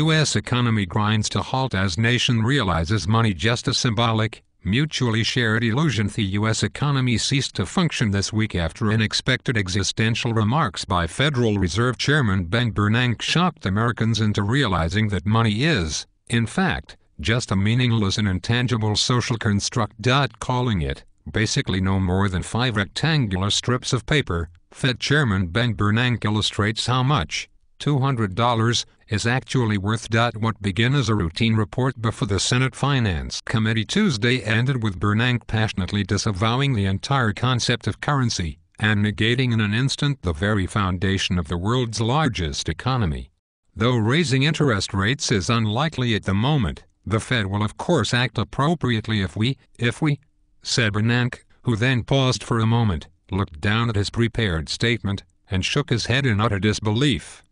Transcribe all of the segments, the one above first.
U.S. economy grinds to halt as nation realizes money just a symbolic, mutually shared illusion. The U.S. economy ceased to function this week after unexpected existential remarks by Federal Reserve Chairman Ben Bernanke shocked Americans into realizing that money is, in fact, just a meaningless and intangible social construct. Dot Calling it, basically no more than five rectangular strips of paper, Fed Chairman Ben Bernanke illustrates how much, $200, is actually worth. What began as a routine report before the Senate Finance Committee Tuesday ended with Bernanke passionately disavowing the entire concept of currency and negating in an instant the very foundation of the world's largest economy. Though raising interest rates is unlikely at the moment, the Fed will of course act appropriately if we, if we, said Bernanke, who then paused for a moment, looked down at his prepared statement, and shook his head in utter disbelief.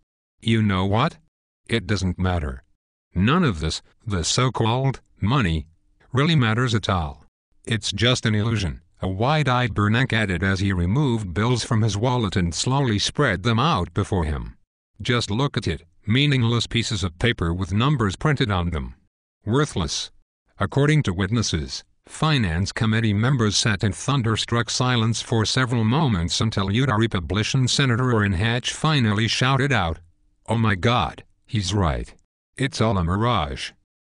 You know what? It doesn't matter. None of this, the so-called money, really matters at all. It's just an illusion, a wide-eyed Bernanke added as he removed bills from his wallet and slowly spread them out before him. Just look at it, meaningless pieces of paper with numbers printed on them. Worthless. According to witnesses, Finance Committee members sat in thunderstruck silence for several moments until Utah Republican Senator Orrin Hatch finally shouted out, Oh my God, he's right. It's all a mirage.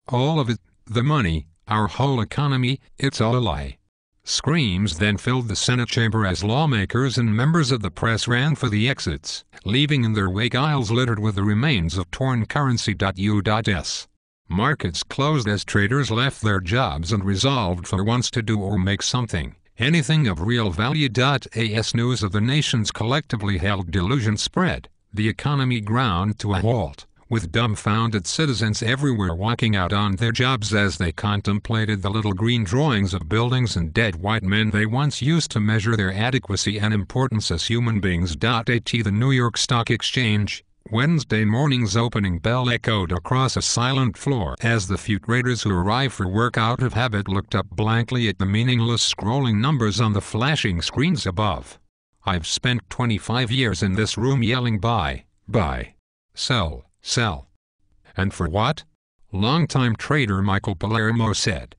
All of it, the money, our whole economy, it's all a lie. Screams then filled the Senate chamber as lawmakers and members of the press ran for the exits, leaving in their wake aisles littered with the remains of torn currency.u.s. Markets closed as traders left their jobs and resolved for once to do or make something, anything of real value. As news of the nation's collectively held delusion spread, the economy ground to a halt, with dumbfounded citizens everywhere walking out on their jobs as they contemplated the little green drawings of buildings and dead white men they once used to measure their adequacy and importance as human beings. At the New York Stock Exchange, Wednesday morning's opening bell echoed across a silent floor as the few traders who arrived for work out of habit looked up blankly at the meaningless scrolling numbers on the flashing screens above. I've spent 25 years in this room yelling buy, buy, sell, sell. And for what? Longtime trader Michael Palermo said.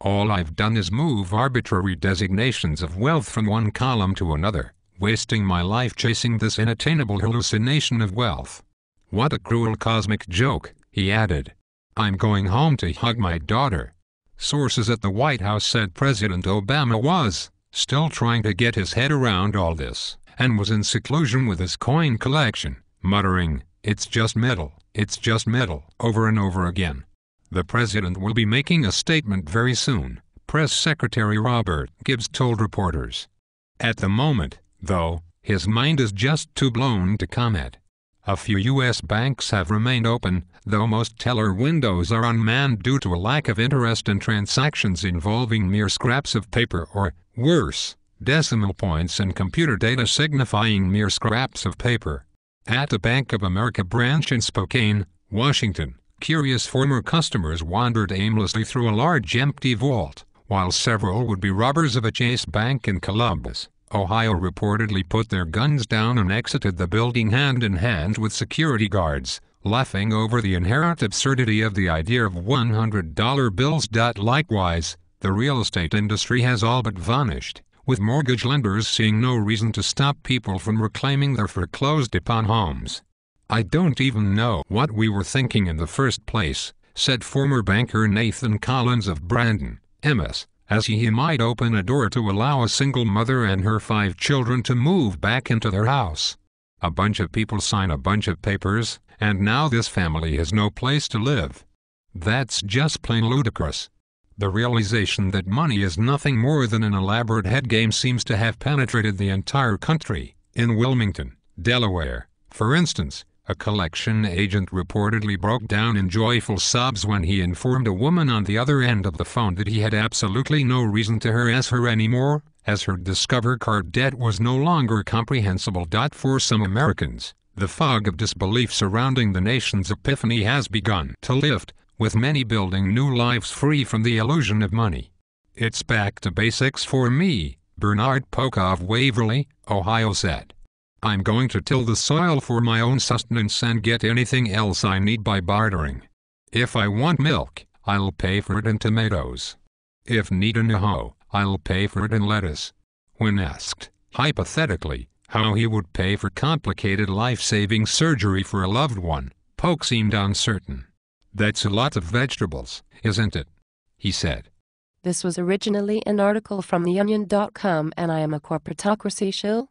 All I've done is move arbitrary designations of wealth from one column to another, wasting my life chasing this inattainable hallucination of wealth. What a cruel cosmic joke, he added. I'm going home to hug my daughter. Sources at the White House said President Obama was still trying to get his head around all this, and was in seclusion with his coin collection, muttering, It's just metal, it's just metal, over and over again. The president will be making a statement very soon, Press Secretary Robert Gibbs told reporters. At the moment, though, his mind is just too blown to comment. A few U.S. banks have remained open, though most teller windows are unmanned due to a lack of interest in transactions involving mere scraps of paper or, worse, decimal points and computer data signifying mere scraps of paper. At the Bank of America branch in Spokane, Washington, curious former customers wandered aimlessly through a large empty vault, while several would-be robbers of a Chase Bank in Columbus. Ohio reportedly put their guns down and exited the building hand in hand with security guards, laughing over the inherent absurdity of the idea of $100 bills. Likewise, the real estate industry has all but vanished, with mortgage lenders seeing no reason to stop people from reclaiming their foreclosed upon homes. I don't even know what we were thinking in the first place, said former banker Nathan Collins of Brandon, MS as he might open a door to allow a single mother and her five children to move back into their house. A bunch of people sign a bunch of papers, and now this family has no place to live. That's just plain ludicrous. The realization that money is nothing more than an elaborate head game seems to have penetrated the entire country. In Wilmington, Delaware, for instance, a collection agent reportedly broke down in joyful sobs when he informed a woman on the other end of the phone that he had absolutely no reason to harass her anymore, as her Discover card debt was no longer comprehensible. For some Americans, the fog of disbelief surrounding the nation's epiphany has begun to lift, with many building new lives free from the illusion of money. It's back to basics for me, Bernard Polk of Waverly, Ohio said. I'm going to till the soil for my own sustenance and get anything else I need by bartering. If I want milk, I'll pay for it in tomatoes. If need a hoe, I'll pay for it in lettuce. When asked, hypothetically, how he would pay for complicated life-saving surgery for a loved one, Polk seemed uncertain. That's a lot of vegetables, isn't it? He said. This was originally an article from TheOnion.com and I am a corporatocracy shill.